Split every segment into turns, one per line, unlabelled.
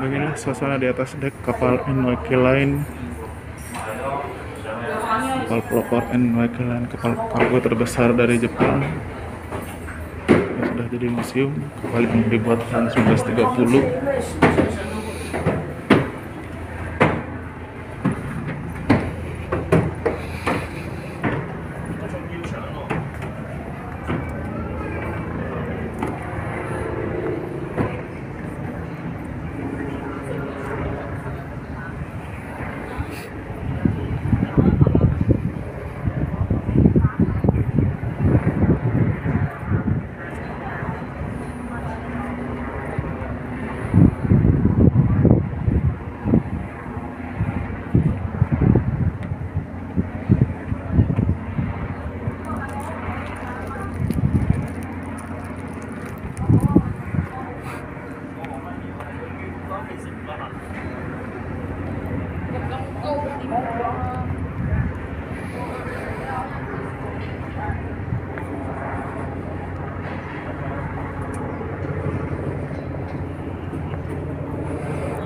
beginilah suasana di atas dek? Kapal NYK Line kapal pelopor NYK Line kapal kargo terbesar dari Jepang. Yang sudah jadi museum kapal yang dibuat tahun 1930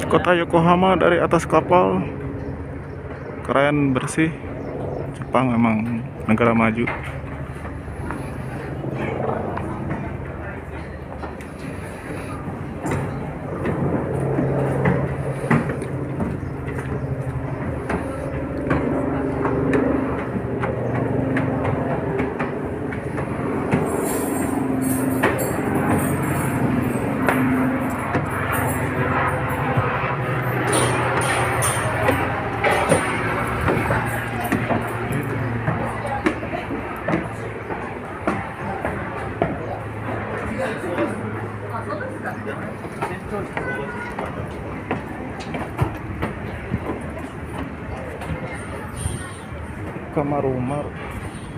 kota Yokohama dari atas kapal. Keren bersih. Jepang memang negara maju kamar rumah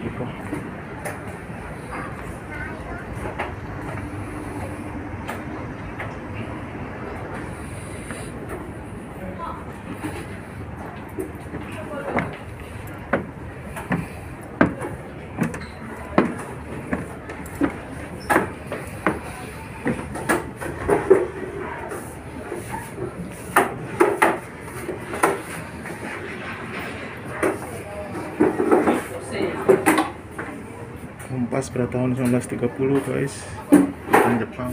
gitu kompas pada tahun 1930 guys. Bukan Jepang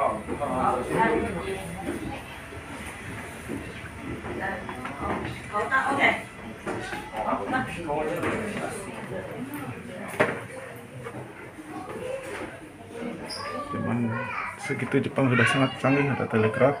Cuman segitu Jepang sudah sangat canggih ada telegraf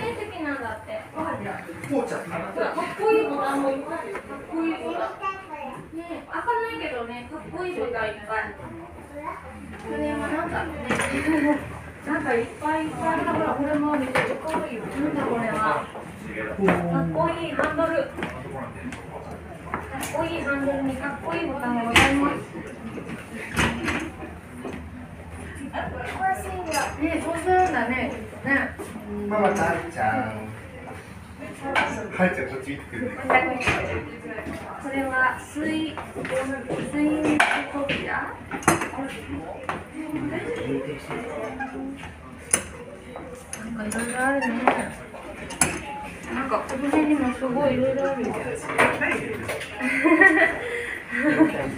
こうちゃん
かっこいいボタンもいっぱいある。かっこいいボタン。ね開かないけどね、かっこいいボタンいっぱい。これはなんだろうね。なんかいっぱいいっぱいあるからこれもめっちゃ可愛いいよなんだこれはかっこいいハンドルかっこいいハンドルにかっこいいボタンがございますねそうするんだねね
ママとあるちゃん。はい、じゃんこっち見てくれる。
これは水水扉なんかいろいろあるねなんかこの辺にもすごいいろいろあるよ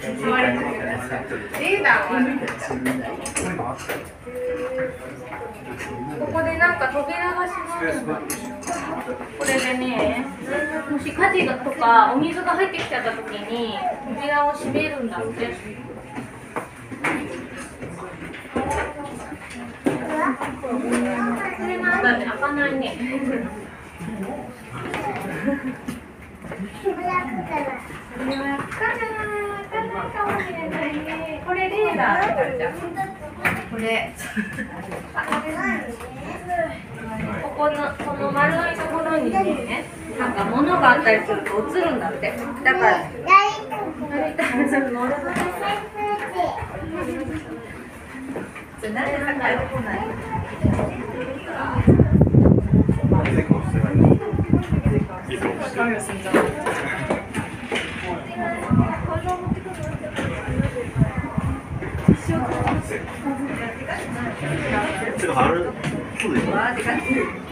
リーダーはここでなんか扉が閉まるんだこれでねもし火事とかお水が入って。きちゃった時に扉を閉めるんだって。これなんだね開かないねこれレーダーここのこの丸いところにねなんか物があったりすると映るんだってだからやりたいそれ乗るのな 대박이었습니다.
제가 발을
풀어드릴까요?